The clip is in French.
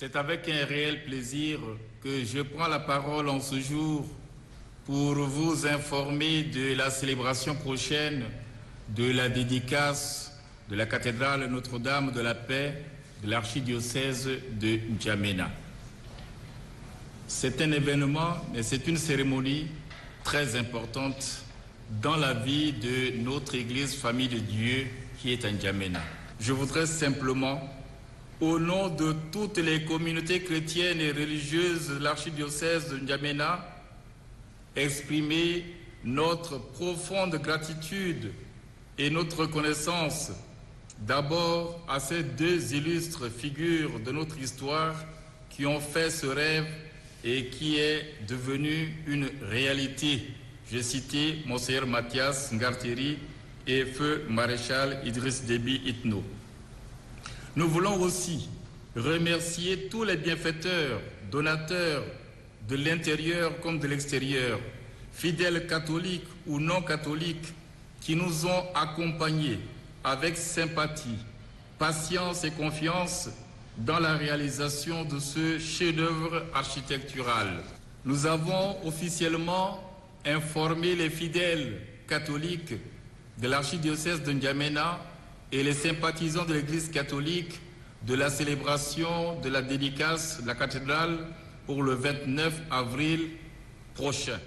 C'est avec un réel plaisir que je prends la parole en ce jour pour vous informer de la célébration prochaine de la dédicace de la cathédrale Notre-Dame de la Paix de l'archidiocèse de N'Djamena. C'est un événement, mais c'est une cérémonie très importante dans la vie de notre Église Famille de Dieu qui est à N'Djamena. Je voudrais simplement, au nom de toutes les communautés chrétiennes et religieuses de l'archidiocèse de N'Djamena, exprimer notre profonde gratitude et notre reconnaissance d'abord à ces deux illustres figures de notre histoire qui ont fait ce rêve et qui est devenu une réalité. J'ai cité Monseigneur Mathias Ngarteri et Feu Maréchal Idriss Déby Itno. Nous voulons aussi remercier tous les bienfaiteurs, donateurs de l'intérieur comme de l'extérieur, fidèles catholiques ou non catholiques, qui nous ont accompagnés avec sympathie, patience et confiance dans la réalisation de ce chef-d'œuvre architectural. Nous avons officiellement informé les fidèles catholiques de l'archidiocèse de N'Djamena et les sympathisants de l'Église catholique de la célébration de la dédicace de la cathédrale pour le 29 avril prochain.